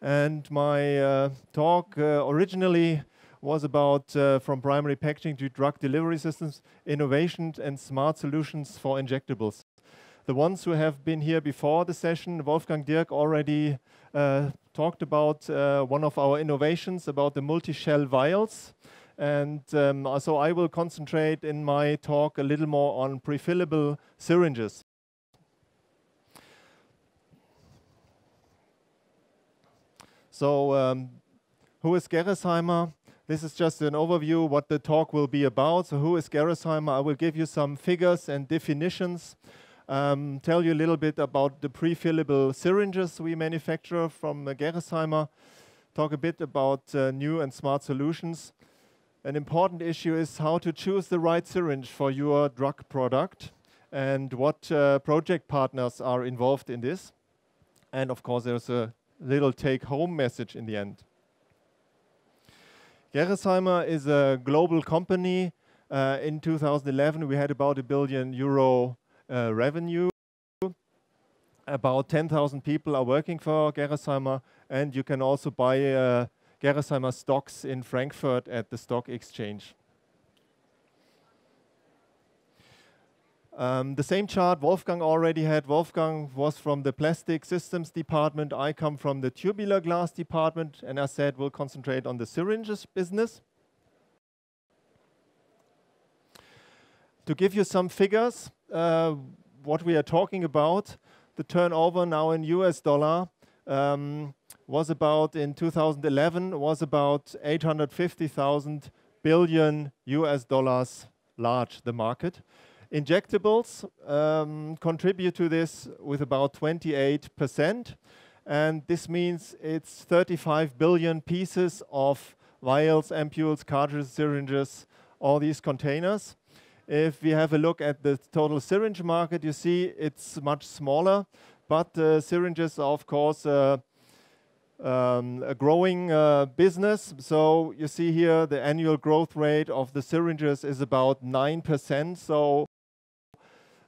And my uh, talk uh, originally was about uh, from primary packaging to drug delivery systems, innovation and smart solutions for injectables. The ones who have been here before the session, Wolfgang Dirk already uh, talked about uh, one of our innovations about the multi-shell vials. And um, so I will concentrate in my talk a little more on prefillable syringes. So um, who is Gerresheimer? This is just an overview what the talk will be about. So who is Gerresheimer? I will give you some figures and definitions um, tell you a little bit about the prefillable syringes we manufacture from uh, Gerresheimer, talk a bit about uh, new and smart solutions. An important issue is how to choose the right syringe for your drug product and what uh, project partners are involved in this. And of course, there's a little take-home message in the end. Gerresheimer is a global company. Uh, in 2011, we had about a billion euro uh, revenue. About 10,000 people are working for Gerresheimer, and you can also buy uh, Gerresheimer stocks in Frankfurt at the stock exchange. Um, the same chart Wolfgang already had. Wolfgang was from the plastic systems department. I come from the tubular glass department, and I said we'll concentrate on the syringes business. To give you some figures, uh, what we are talking about, the turnover now in US dollar um, was about, in 2011, was about 850,000 billion US dollars large, the market. Injectables um, contribute to this with about 28%, and this means it's 35 billion pieces of vials, ampules, cartridges, syringes, all these containers. If we have a look at the total syringe market, you see it's much smaller, but uh, syringes are, of course, uh, um, a growing uh, business. So you see here the annual growth rate of the syringes is about 9%. So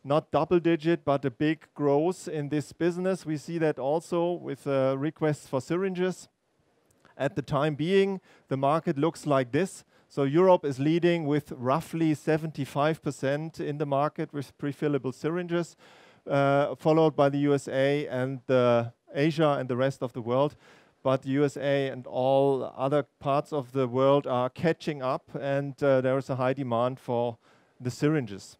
not double digit, but a big growth in this business. We see that also with uh, requests for syringes. At the time being, the market looks like this. So Europe is leading with roughly 75% in the market with prefillable syringes, uh, followed by the USA and uh, Asia and the rest of the world. But the USA and all other parts of the world are catching up, and there is a high demand for the syringes.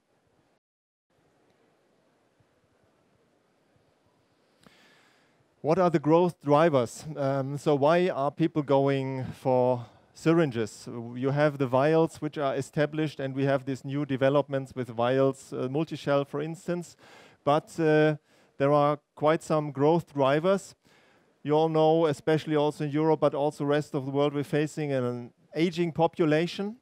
What are the growth drivers? Um, so why are people going for syringes. You have the vials which are established and we have these new developments with vials, uh, multi-shell for instance, but uh, there are quite some growth drivers. You all know, especially also in Europe, but also rest of the world, we're facing an aging population.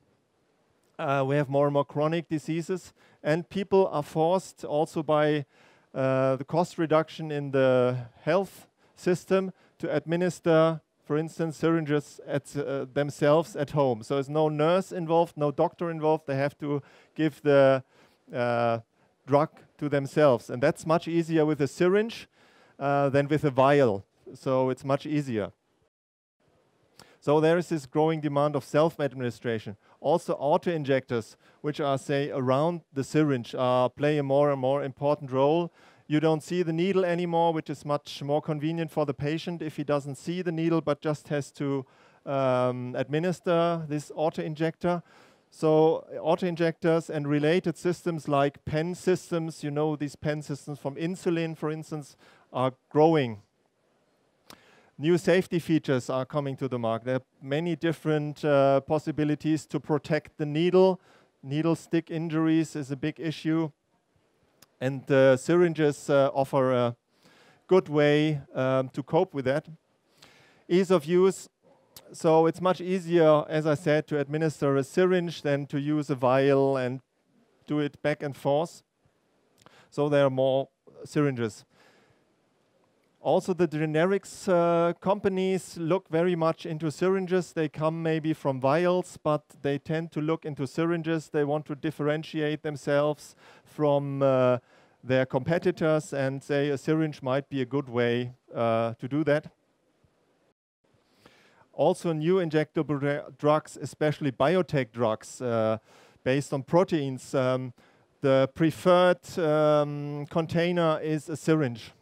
Uh, we have more and more chronic diseases, and people are forced also by uh, the cost reduction in the health system to administer for instance, syringes at uh, themselves at home. So there's no nurse involved, no doctor involved. They have to give the uh, drug to themselves. And that's much easier with a syringe uh, than with a vial. So it's much easier. So there is this growing demand of self-administration. Also auto-injectors, which are, say, around the syringe, uh, play a more and more important role you don't see the needle anymore, which is much more convenient for the patient if he doesn't see the needle but just has to um, administer this auto-injector. So auto-injectors and related systems like pen systems, you know these pen systems from insulin, for instance, are growing. New safety features are coming to the market. There are many different uh, possibilities to protect the needle. Needle stick injuries is a big issue. And the syringes uh, offer a good way um, to cope with that. Ease of use, so it's much easier, as I said, to administer a syringe than to use a vial and do it back and forth. So there are more syringes. Also, the generics uh, companies look very much into syringes. They come maybe from vials, but they tend to look into syringes. They want to differentiate themselves from uh, their competitors and say a syringe might be a good way uh, to do that. also new injectable drugs, especially biotech drugs uh, based on proteins. Um, the preferred um, container is a syringe.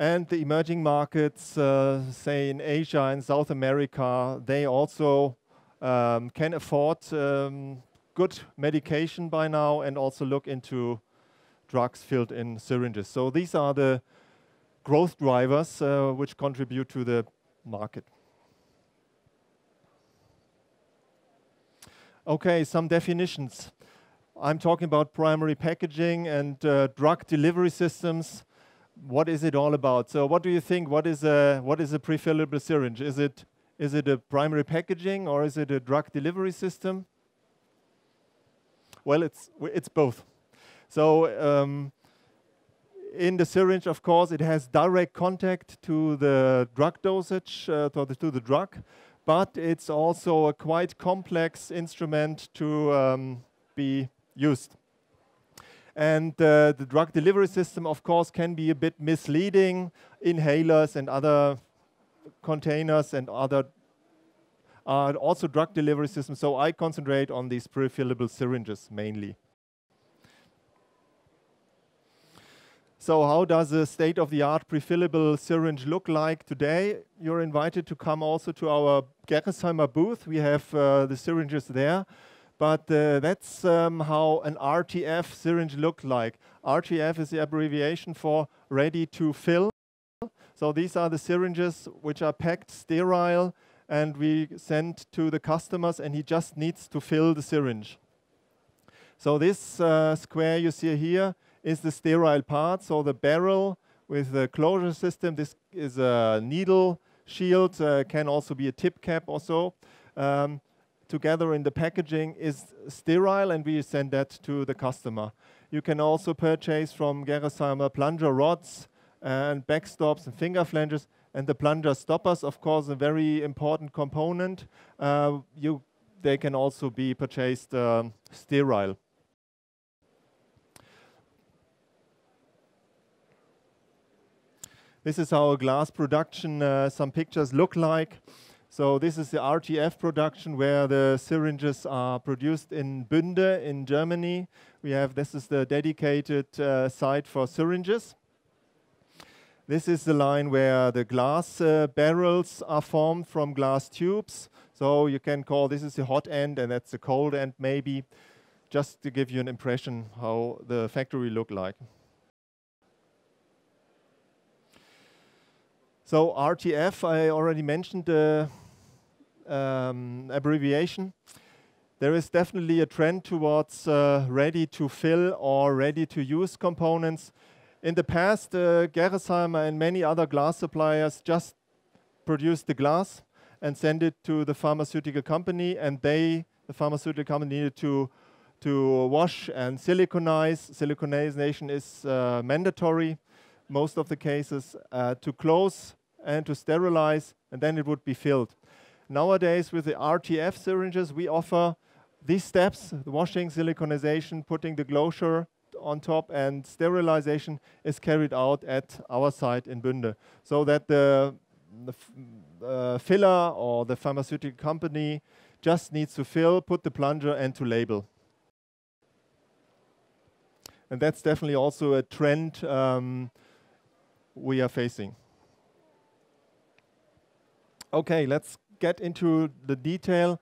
And the emerging markets, uh, say in Asia and South America, they also um, can afford um, good medication by now and also look into drugs filled in syringes. So these are the growth drivers uh, which contribute to the market. Okay, some definitions. I'm talking about primary packaging and uh, drug delivery systems. What is it all about? So what do you think? What is a, what is a prefillable syringe? Is it, is it a primary packaging or is it a drug delivery system? Well, it's, it's both. So um, in the syringe, of course, it has direct contact to the drug dosage, uh, to, the, to, the, drug, but it's also a quite complex instrument to um, be used. And uh, the drug delivery system, of course, can be a bit misleading. Inhalers and other containers and other are also drug delivery systems. So I concentrate on these prefillable syringes mainly. So how does a state-of-the-art prefillable syringe look like today? You're invited to come also to our Gerresheimer booth. We have uh, the syringes there. But uh, that's um, how an RTF syringe looks like. RTF is the abbreviation for ready to fill. So these are the syringes which are packed sterile and we send to the customers and he just needs to fill the syringe. So this uh, square you see here is the sterile part. So the barrel with the closure system, this is a needle shield, uh, can also be a tip cap or so. Um, together in the packaging is sterile and we send that to the customer. You can also purchase from Gerresheimer plunger rods and backstops and finger flanges and the plunger stoppers, of course, a very important component. Uh, you, they can also be purchased um, sterile. This is our glass production, uh, some pictures look like. So this is the RTF production where the syringes are produced in Bünde in Germany. We have, this is the dedicated uh, site for syringes. This is the line where the glass uh, barrels are formed from glass tubes. So you can call this is the hot end and that's the cold end maybe, just to give you an impression how the factory look like. So RTF, I already mentioned the um, abbreviation. There is definitely a trend towards uh, ready to fill or ready to use components. In the past, uh, Gerresheimer and many other glass suppliers just produced the glass and send it to the pharmaceutical company and they, the pharmaceutical company needed to, to wash and siliconize. Siliconization is uh, mandatory most of the cases uh, to close and to sterilize, and then it would be filled. Nowadays, with the RTF syringes, we offer these steps, the washing, siliconization, putting the closure on top, and sterilization is carried out at our site in Bünde, so that the, the uh, filler or the pharmaceutical company just needs to fill, put the plunger, and to label. And that's definitely also a trend um, we are facing. Okay, let's get into the detail.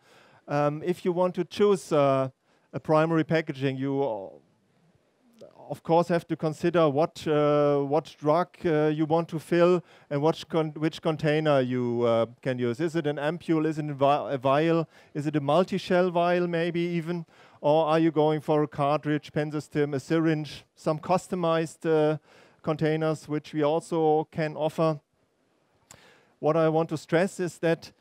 Um, if you want to choose uh, a primary packaging, you uh, of course have to consider what uh, what drug uh, you want to fill and con which container you uh, can use. Is it an ampule? Is it a vial? Is it a multi-shell vial maybe even? Or are you going for a cartridge, pen system, a syringe, some customized uh, containers which we also can offer? what I want to stress is that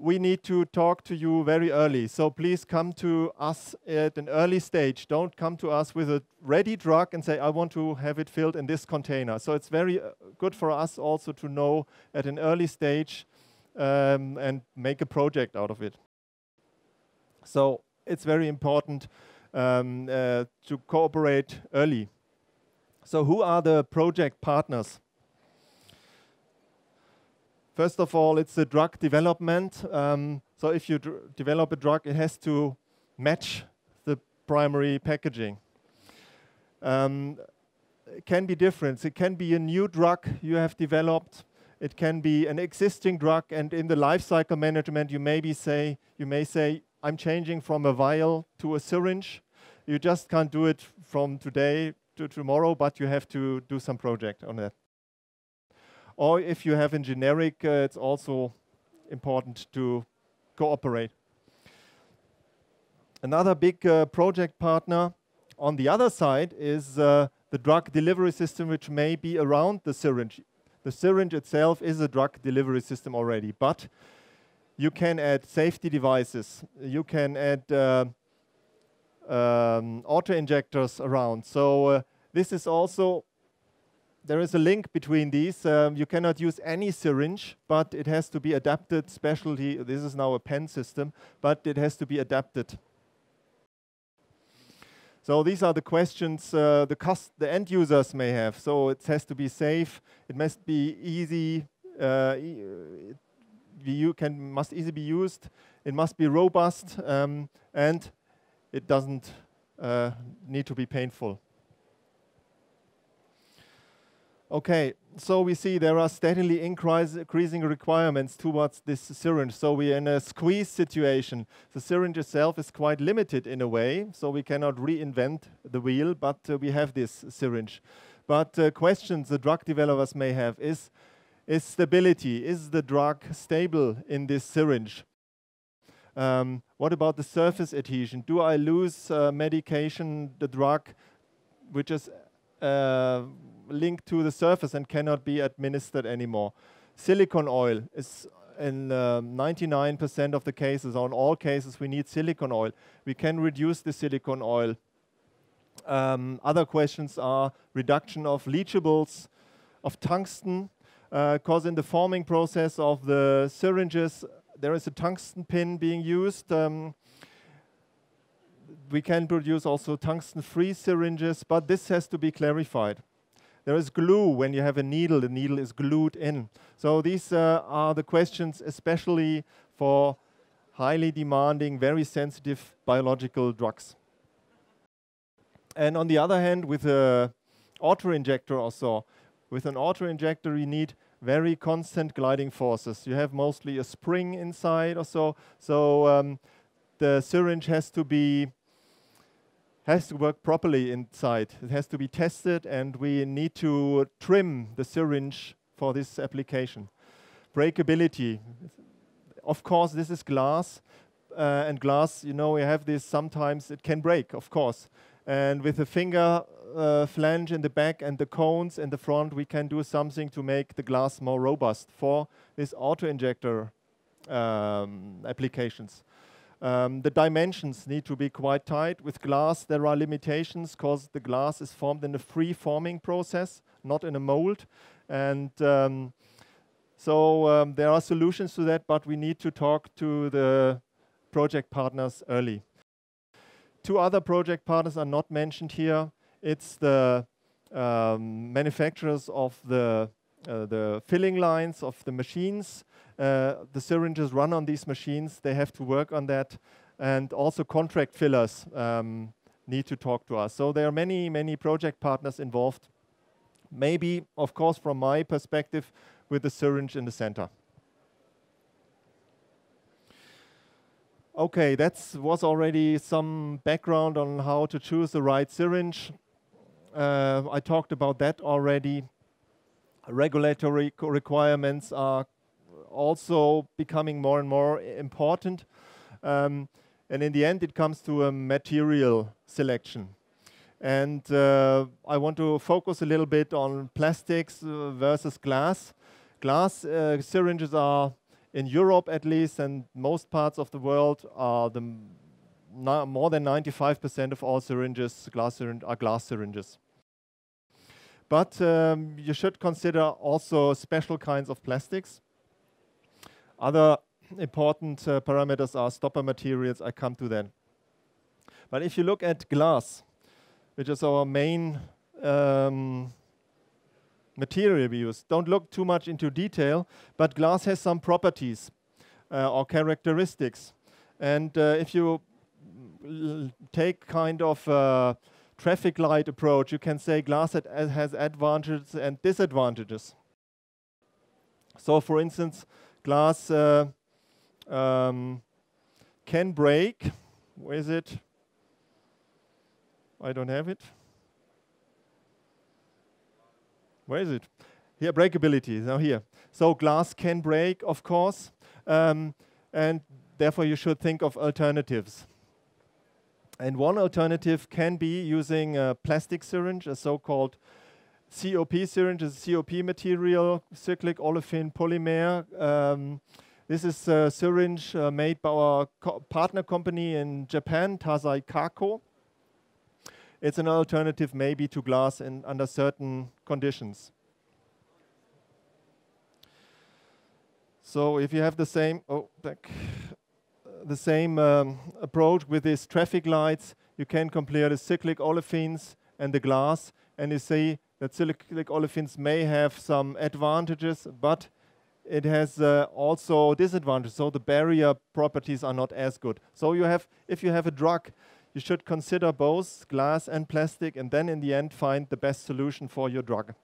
we need to talk to you very early. So please come to us at an early stage. Don't come to us with a ready drug and say, I want to have it filled in this container. So it's very uh, good for us also to know at an early stage um, and make a project out of it. So it's very important um, uh, to cooperate early. So who are the project partners? First of all, it's the drug development. Um, so if you develop a drug, it has to match the primary packaging. Um, it can be different. It can be a new drug you have developed. It can be an existing drug, and in the life cycle management, you maybe say you may say, "I'm changing from a vial to a syringe." You just can't do it from today to tomorrow, but you have to do some project on that. Or if you have in generic, uh, it's also important to cooperate. Another big uh, project partner on the other side is uh, the drug delivery system, which may be around the syringe. The syringe itself is a drug delivery system already, but you can add safety devices. You can add uh, um, auto injectors around. So uh, this is also there is a link between these. Um, you cannot use any syringe, but it has to be adapted specially. This is now a pen system, but it has to be adapted. So these are the questions uh, the, the end users may have. So it has to be safe. It must be easy. Uh, e you can must easily be used. It must be robust, um, and it doesn't uh, need to be painful. Okay, so we see there are steadily increasing requirements towards this syringe. So we're in a squeeze situation. The syringe itself is quite limited in a way, so we cannot reinvent the wheel, but uh, we have this syringe. But uh, questions the drug developers may have is, is stability. Is the drug stable in this syringe? Um, what about the surface adhesion? Do I lose uh, medication, the drug, which is uh, linked to the surface and cannot be administered anymore. Silicon oil is in 99% um, of the cases, or in all cases, we need silicon oil. We can reduce the silicon oil. Um, other questions are reduction of leachables, of tungsten, because uh, in the forming process of the syringes, there is a tungsten pin being used. Um, we can produce also tungsten-free syringes, but this has to be clarified. There is glue when you have a needle, the needle is glued in. So these uh, are the questions especially for highly demanding, very sensitive biological drugs. And on the other hand, with an auto-injector also, with an auto-injector you need very constant gliding forces. You have mostly a spring inside or so, so um, the syringe has to be has to work properly inside. It has to be tested and we need to trim the syringe for this application. Breakability. Of course, this is glass. Uh, and glass, you know, we have this sometimes, it can break, of course. And with the finger uh, flange in the back and the cones in the front, we can do something to make the glass more robust for this auto-injector um, applications. Um, the dimensions need to be quite tight. With glass, there are limitations because the glass is formed in a free forming process, not in a mold. And um, so um, there are solutions to that, but we need to talk to the project partners early. Two other project partners are not mentioned here. It's the um, manufacturers of the, the filling lines of the machines uh, the syringes run on these machines. They have to work on that. And also contract fillers um, need to talk to us. So there are many, many project partners involved. Maybe, of course, from my perspective, with the syringe in the center. Okay, that was already some background on how to choose the right syringe. Uh, I talked about that already. Regulatory requirements are also becoming more and more important. Um, and in the end, it comes to a material selection. And uh, I want to focus a little bit on plastics uh, versus glass. Glass uh, syringes are, in Europe at least, and most parts of the world, are the more than 95% of all syringes, glass syringe, are glass syringes. But um, you should consider also special kinds of plastics. Other important uh, parameters are stopper materials. I come to that. But if you look at glass, which is our main um, material we use. Don't look too much into detail, but glass has some properties uh, or characteristics. And uh, if you take kind of a traffic light approach, you can say glass has advantages and disadvantages. So for instance, glass uh, um, can break. Where is it? I don't have it. Where is it? Here, breakability. Now here. So glass can break, of course, um, and therefore you should think of alternatives. And one alternative can be using a plastic syringe, a so-called COP syringe, a COP material, cyclic olefin polymer. Um, this is a syringe uh, made by our co partner company in Japan, Taisei Kako. It's an alternative maybe to glass in, under certain conditions. So if you have the same, oh, back, the same um, approach with these traffic lights, you can compare the cyclic olefins and the glass, and you see that cyclic olefins may have some advantages, but it has uh, also disadvantages. So the barrier properties are not as good. So you have, if you have a drug, you should consider both glass and plastic, and then in the end find the best solution for your drug.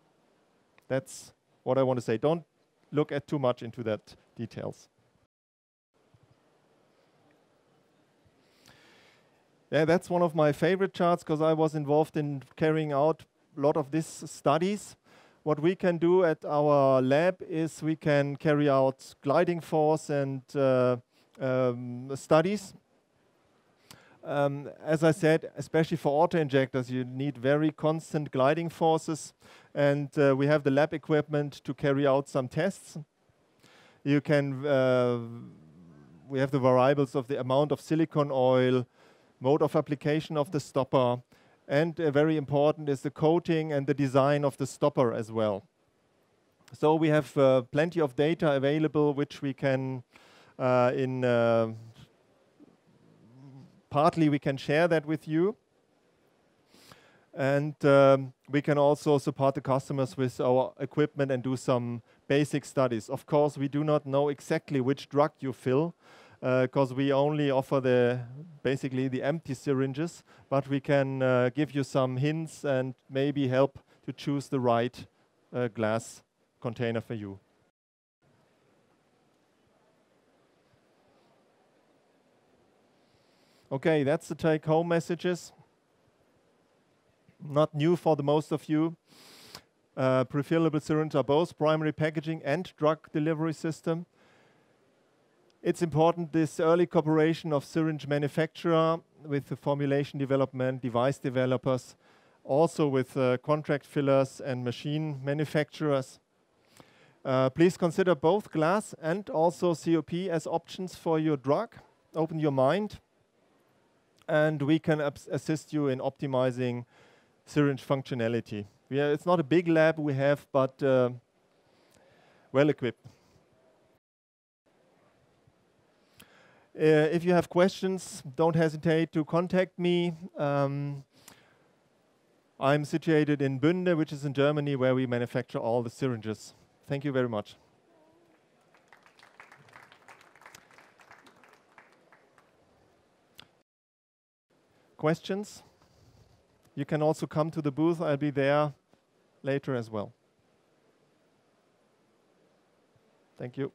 That's what I want to say. Don't look at too much into that details. Yeah, that's one of my favorite charts because I was involved in carrying out a lot of these studies. What we can do at our lab is we can carry out gliding force and uh, um, studies. Um, as I said, especially for auto-injectors, you need very constant gliding forces. And uh, we have the lab equipment to carry out some tests. You can, uh, we have the variables of the amount of silicon oil, mode of application of the stopper, and uh, very important is the coating and the design of the stopper as well. So we have uh, plenty of data available which we can uh, in uh, partly we can share that with you. And um, we can also support the customers with our equipment and do some basic studies. Of course, we do not know exactly which drug you fill, because uh, we only offer the basically the empty syringes, but we can uh, give you some hints and maybe help to choose the right uh, glass container for you. Okay, that's the take-home messages. Not new for the most of you. Uh, prefillable syringes are both primary packaging and drug delivery system. It's important this early cooperation of syringe manufacturer with the formulation development, device developers, also with uh, contract fillers and machine manufacturers. Uh, please consider both glass and also COP as options for your drug. Open your mind and we can assist you in optimizing syringe functionality. Are, it's not a big lab we have, but uh, well equipped. Uh, if you have questions, don't hesitate to contact me. Um, I'm situated in Bünde, which is in Germany, where we manufacture all the syringes. Thank you very much. Questions? You can also come to the booth. I'll be there later as well. Thank you.